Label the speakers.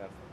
Speaker 1: Perfect.